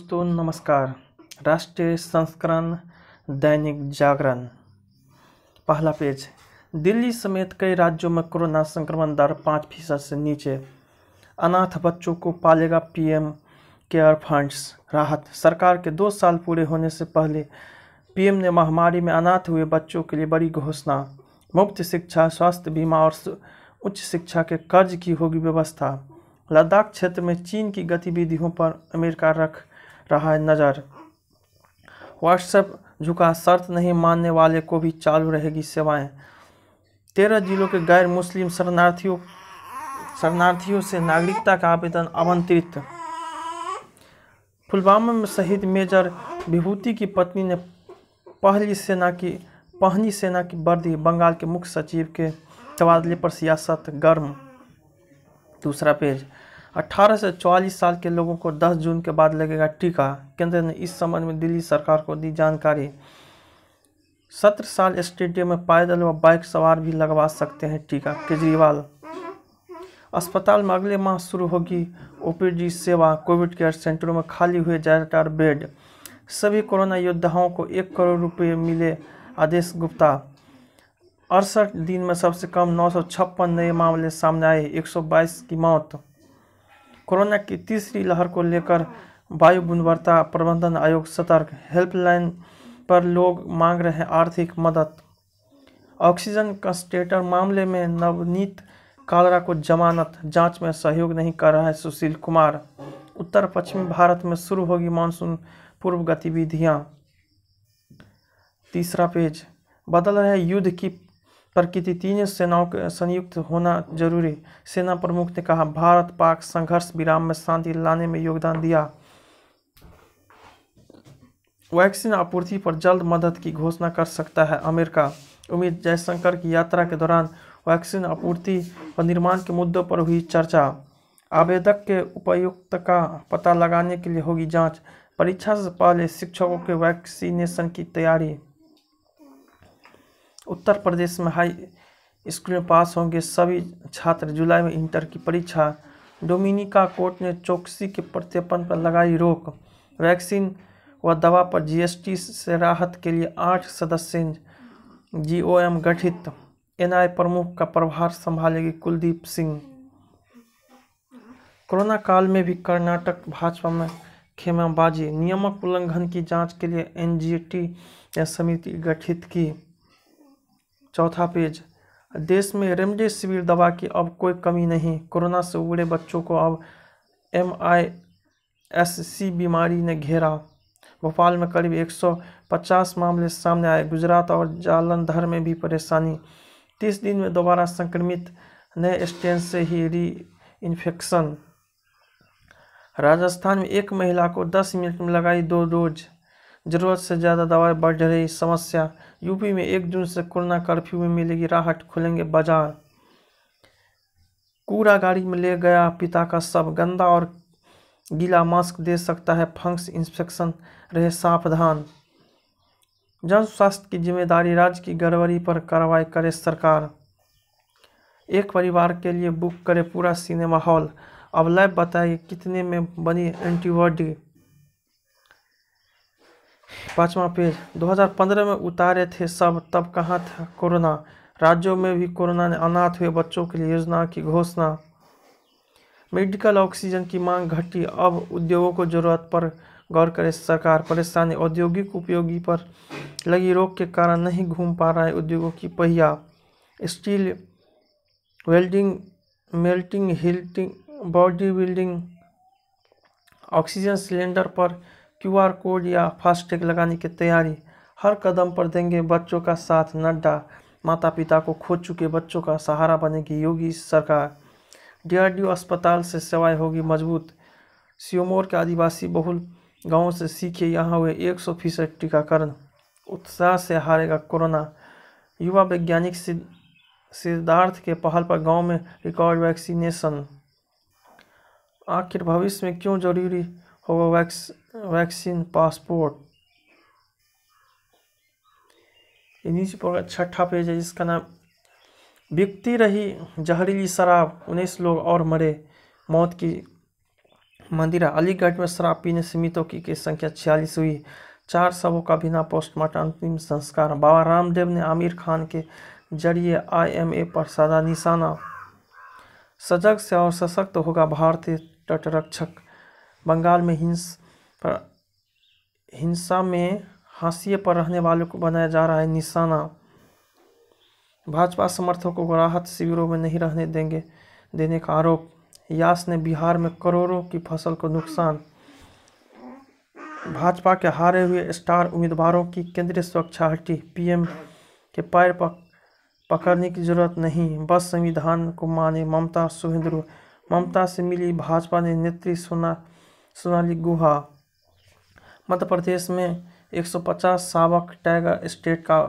दोस्तों, नमस्कार। राष्ट्रीय संस्करण, दैनिक जागरण। पहला पेज। दिल्ली समेत कई राज्यों में कोरोना संक्रमण दर पाँच फ़ीसद से नीचे। अनाथ बच्चों को पालेगा पीएम केयर फंड्स। राहत। सरकार के दो साल पूरे होने से पहले पीएम ने महामारी में अनाथ हुए बच्चों के लिए बड़ी घोषणा। मुफ़्त शिक्षा, स्वास्थ्य बीमा और उच्च शिक्षा के कर्ज की होगी व्यवस्था। लद्दाख क्षेत्र में चीन की गतिविधियों पर अमेरिका रख रहा है नज़र। व्हाट्सएप झुका शर्त नहीं मानने वाले को भी चालू रहेगी सेवाएँ। तेरह जिलों के गैर मुस्लिम शरणार्थियों शरणार्थियों से नागरिकता का आवेदन आमंत्रित पुलवामा में शहीद मेजर विभूति की पत्नी ने पहली सेना की, पहली सेना की वर्दी बंगाल के मुख्य सचिव के तबादले पर सियासत गर्म। दूसरा पेज। 18 से 44 साल के लोगों को 10 जून के बाद लगेगा टीका। केंद्र ने इस संबंध में दिल्ली सरकार को दी जानकारी। सत्र साल स्टेडियम में पैदल व बाइक सवार भी लगवा सकते हैं टीका। केजरीवाल, अस्पताल में अगले माह शुरू होगी ओपीडी सेवा। कोविड केयर सेंटरों में खाली हुए ज़्यादातर बेड। सभी कोरोना योद्धाओं को एक करोड़ रुपये मिले, आदेश गुप्ता। अड़सठ दिन में सबसे कम नौ सौ छप्पन नए मामले सामने आए 122 की मौत। कोरोना की तीसरी लहर को लेकर वायु गुणवत्ता प्रबंधन आयोग सतर्क। हेल्पलाइन पर लोग मांग रहे हैं आर्थिक मदद। ऑक्सीजन कंसंट्रेटर मामले में नवनीत कालरा को जमानत, जाँच में सहयोग नहीं कर रहा है सुशील कुमार। उत्तर पश्चिमी भारत में शुरू होगी मानसून पूर्व गतिविधियाँ। तीसरा पेज, बदल रहे युद्ध की प्रकृति तीन सेनाओं के संयुक्त होना ज़रूरी। सेना प्रमुख ने कहा, भारत पाक संघर्ष विराम में शांति लाने में योगदान दिया। वैक्सीन आपूर्ति पर जल्द मदद की घोषणा कर सकता है अमेरिका। उम्मीद, जयशंकर की यात्रा के दौरान वैक्सीन आपूर्ति और निर्माण के मुद्दों पर हुई चर्चा। आवेदक के उपयुक्त का पता लगाने के लिए होगी जाँच। परीक्षा से पहले शिक्षकों के वैक्सीनेशन की तैयारी। उत्तर प्रदेश में हाई स्कूल में पास होंगे सभी छात्र। जुलाई में इंटर की परीक्षा। डोमिनिका कोर्ट ने चौकसी के प्रत्यर्पण पर लगाई रोक। वैक्सीन व दवा पर जीएसटी से राहत के लिए आठ सदस्य जीओएम गठित। एनआई प्रमुख का प्रभार संभालेगी कुलदीप सिंह। कोरोना काल में भी कर्नाटक, भाजपा में खेमाबाजी। नियमक उल्लंघन की जाँच के लिए एनजीटी ने समिति गठित की। चौथा पेज, देश में रेमडेसिविर दवा की अब कोई कमी नहीं। कोरोना से उबड़े बच्चों को अब एम आई एस सी बीमारी ने घेरा। भोपाल में करीब 150 मामले सामने आए। गुजरात और जालंधर में भी परेशानी। तीस दिन में दोबारा संक्रमित, नए स्टेन से ही री इन्फेक्शन राजस्थान में एक महिला को 10 मिनट में लगाई दो डोज। ज़रूरत से ज़्यादा दवाएँ बढ़ रही। समस्या, यूपी में एक जून से कोरोना कर्फ्यू में मिलेगी राहत, खुलेंगे बाज़ार। कूड़ा गाड़ी में ले गया पिता का सब गंदा और गीला मास्क दे सकता है फंक्स इंस्पेक्शन, रहे सावधान जन स्वास्थ्य की ज़िम्मेदारी, राज्य की गड़बड़ी पर कार्रवाई करे सरकार। एक परिवार के लिए बुक करे पूरा सिनेमा हॉल। अब लैब बताइए, कितने में बनी एंटीबॉडी? पाँचवा पेज 2015 में उतारे थे सब, तब कहाँ था कोरोना? राज्यों में भी कोरोना ने अनाथ हुए बच्चों के लिए योजना की घोषणा। मेडिकल ऑक्सीजन की मांग घटी, अब उद्योगों को ज़रूरत पर गौर करे सरकार। परेशानी औद्योगिक उपयोगी पर लगी रोक के कारण नहीं घूम पा रहा है उद्योगों की पहिया। स्टील वेल्डिंग, मेल्टिंग, हिल्टिंग, बॉडी बिल्डिंग, ऑक्सीजन सिलेंडर पर क्यूआर कोड या फास्टैग लगाने की तैयारी हर कदम पर देंगे। बच्चों का साथ नड्डा माता पिता को खो चुके बच्चों का सहारा बनेगी योगी सरकार। डीआरडीओ अस्पताल से सेवाएँ होगी मज़बूत। सियोमोर के आदिवासी बहुल गाँवों से सीखे यहाँ हुए एक सौ फ़ीसद टीकाकरण। उत्साह से हारेगा कोरोना। युवा वैज्ञानिक सिद्धार्थ के पहल पर गाँव में रिकॉर्ड वैक्सीनेशन। आखिर भविष्य में क्यों ज़रूरी होगा वैक्स वैक्सीन, पासपोर्ट। नीचे पर छठा पेज है जिसका नाम बिकती रही जहरीली शराब। उन्नीस लोग और मरे। मौत की मंदिरा अलीगढ़ में शराब पीने से मृतकों की संख्या छियालीस हुई। चार शवों का बिना पोस्टमार्टम, अंतिम संस्कार। बाबा रामदेव ने आमिर खान के ज़रिए आईएमए पर साधा निशाना। सजग से और सशक्त होगा भारतीय तटरक्षक। बंगाल में हिंस पर हिंसा में हाशिए पर रहने वालों को बनाया जा रहा है निशाना। भाजपा समर्थकों को राहत शिविरों में नहीं रहने देंगे देने का आरोप। यास ने बिहार में करोड़ों की फ़सल को नुकसान। भाजपा के हारे हुए स्टार उम्मीदवारों की केंद्रीय सुरक्षा हटी। पीएम के पैर पक, पकड़ने की ज़रूरत नहीं। बस संविधान को माने ममता। सुहेंद्र ममता से मिली भाजपा ने नेत्री सोना सोनाली गुहा। मध्य प्रदेश में 150 सावक टाइगर स्टेट का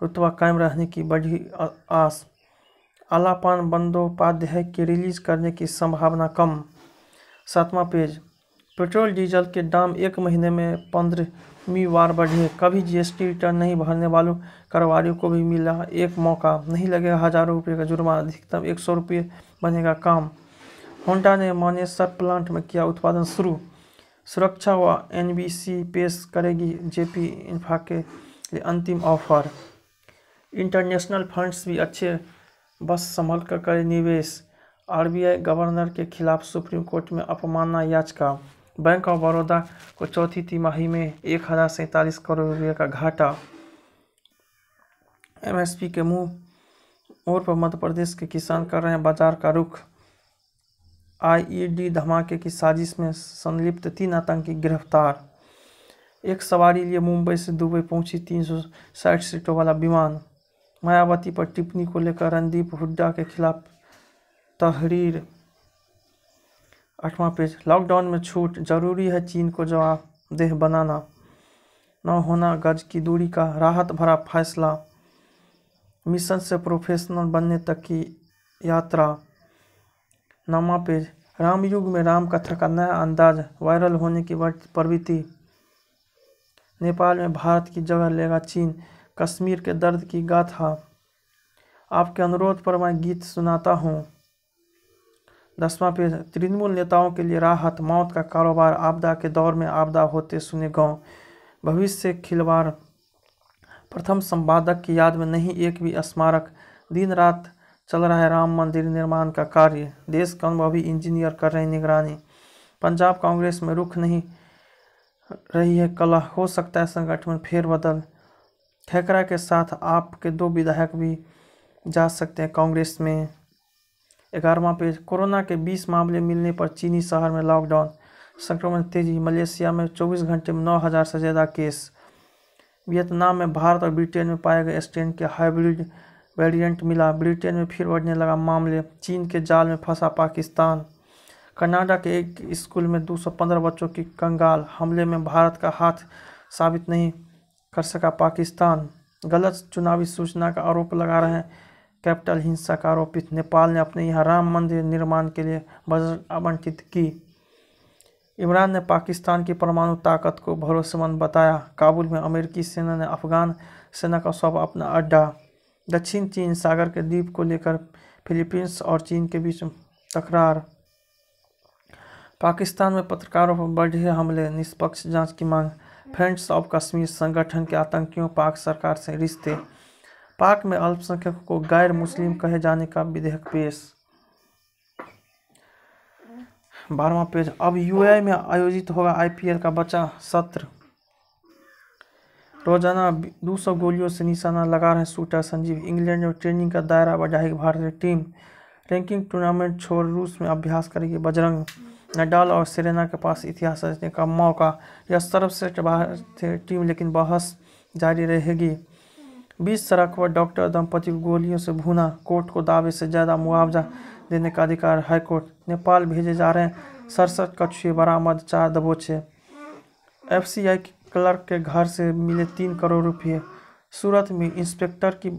रुतबा कायम रहने की बड़ी आस। आलापान बंदोपाध्याय के रिलीज़ करने की संभावना कम। सातवां पेज। पेट्रोल डीजल के दाम एक महीने में पंद्रहवीं बार बढ़े। कभी जीएसटी रिटर्न नहीं भरने वालों कारोबारियों को भी मिला एक मौका। नहीं लगेगा हज़ारों रुपये का जुर्माना। अधिकतम एक सौ रुपये बनेगा काम। होंडा ने मानेसर प्लांट में किया उत्पादन शुरू। सुरक्षा व एनबीसी पेश करेगी जेपी इंफा के लिए अंतिम ऑफ़र। इंटरनेशनल फंड्स भी अच्छे बस संभल कर करे निवेश। आरबीआई गवर्नर के खिलाफ सुप्रीम कोर्ट में अपमानना याचिका। बैंक ऑफ़ बड़ौदा को चौथी तिमाही में एक हज़ार सैंतालीस करोड़ रुपये का घाटा। एमएसपी के मुँह और पर मध्य प्रदेश के किसान कर रहे हैं बाज़ार का रुख। आईईडी धमाके की साजिश में संलिप्त तीन आतंकी गिरफ़्तार। एक सवारी लिए मुंबई से दुबई पहुँची तीन सौ साठ सीटों वाला विमान। मायावती पर टिप्पणी को लेकर रणदीप हुड्डा के खिलाफ तहरीर। आठवां पेज, लॉकडाउन में छूट ज़रूरी है चीन को जवाबदेह बनाना। न होना गज की दूरी का राहत भरा फैसला। मिशन से प्रोफेशनल बनने तक की यात्रा। नामा पेज रामयुग में राम कथा का नया अंदाज वायरल होने की प्रवृत्ति। नेपाल में भारत की जगह लेगा चीन, कश्मीर के दर्द की गाथा। आपके अनुरोध पर मैं गीत सुनाता हूँ। दसवां पेज, तृणमूल नेताओं के लिए राहत, मौत का कारोबार, आपदा के दौर में आपदा होते सुने गाँव। भविष्य खिलवाड़। प्रथम संपादक की याद में नहीं, एक भी स्मारक। दिन रात चल रहा है राम मंदिर निर्माण का कार्य। देश के अनुभवी इंजीनियर कर रहे निगरानी। पंजाब कांग्रेस में रुख नहीं रही है कला। हो सकता है संगठन में फेरबदल ठेकरा के साथ आपके दो विधायक भी जा सकते हैं कांग्रेस में। ग्यारहवा पेज, कोरोना के 20 मामले मिलने पर चीनी शहर में लॉकडाउन। संक्रमण तेज़ी, मलेशिया में 24 घंटे में 9000 से ज़्यादा केस। वियतनाम में भारत और ब्रिटेन में पाए गए स्टेन के हाइब्रिड वेरिएंट मिला। ब्रिटेन में फिर बढ़ने लगा मामले। चीन के जाल में फंसा पाकिस्तान। कनाडा के एक स्कूल में 215 बच्चों की कंगाल। हमले में भारत का हाथ साबित नहीं कर सका पाकिस्तान। गलत चुनावी सूचना का आरोप लगा रहे हैं। कैपिटल हिंसा का आरोपित नेपाल ने अपने यहाँ राम मंदिर निर्माण के लिए बजट आवंटित की। इमरान ने पाकिस्तान की परमाणु ताकत को भरोसेमंद बताया। काबुल में अमेरिकी सेना ने अफगान सेना का सब अपना अड्डा दक्षिण चीन सागर के द्वीप को लेकर फिलीपींस और चीन के बीच तकरार। पाकिस्तान में पत्रकारों पर बढ़े हमले, निष्पक्ष जाँच की मांग, फ्रेंड्स ऑफ़ कश्मीर संगठन के आतंकियों, पाक सरकार से रिश्ते। पाक में अल्पसंख्यकों को गैर मुस्लिम कहे जाने का विधेयक पेश। बारहवा पेज, अब यूएई में आयोजित होगा आईपीएल का बचा सत्र। रोज़ाना 200 गोलियों से निशाना लगा रहे शूटर संजीव। इंग्लैंड में ट्रेनिंग का दायरा बढ़ाएगी भारतीय टीम रैंकिंग टूर्नामेंट छोड़ रूस में अभ्यास करेगी बजरंग नडाल और सेरेना के पास इतिहास रचने का मौका। यह सर्वश्रेष्ठ भारतीय टीम, लेकिन बहस जारी रहेगी। बीस सड़क पर डॉक्टर दंपति को गोलियों से भूना, कोर्ट को दावे से ज़्यादा मुआवजा देने का अधिकार हाईकोर्ट नेपाल भेजे जा रहे हैं। सड़सठ कछुए बरामद, चार दबोचे। एफ़ एफसीआई क्लर्क के घर से मिले तीन करोड़ रुपये। सूरत में इंस्पेक्टर की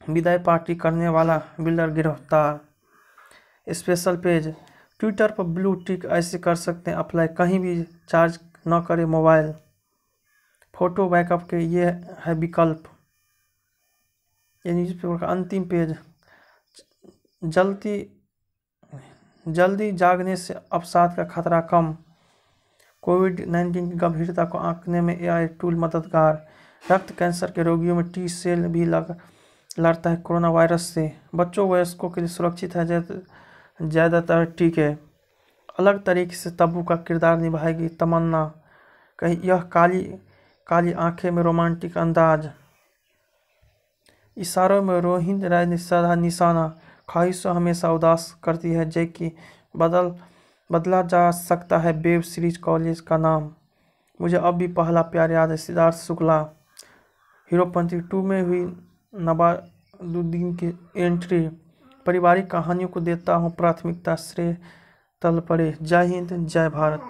विदाई पार्टी करने वाला बिल्डर गिरफ़्तार। स्पेशल पेज, ट्विटर पर ब्लू टिक ऐसे कर सकते हैं, अप्लाई कहीं भी चार्ज न करें मोबाइल। फ़ोटो बैकअप के ये है विकल्प। ये न्यूज़पेपर का अंतिम पेज जलती जल्दी जागने से अवसाद का खतरा कम। कोविड नाइन्टीन की गंभीरता को आंकने में एआई टूल मददगार। रक्त कैंसर के रोगियों में टी सेल भी लग, लड़ता है कोरोना वायरस से। बच्चों, वयस्कों के लिए सुरक्षित है ज़्यादातर टीके। अलग तरीके से तब्बू का किरदार निभाएगी तमन्ना। कहीं यह काली काली आँखें में रोमांटिक अंदाज। इशारों में रोहिंद राय निषादा निशाना। ख्वाहिशों हमेशा उदास करती है जय की बदल बदला जा सकता है वेब सीरीज़ कॉलेज का नाम। मुझे अब भी पहला प्यार याद है, सिद्धार्थ शुक्ला। हीरोपंथी टू में हुई नवाजुद्दीन की एंट्री पारिवारिक कहानियों को देता हूँ, प्राथमिकता श्रेय तल पड़े। जय हिंद, जय भारत।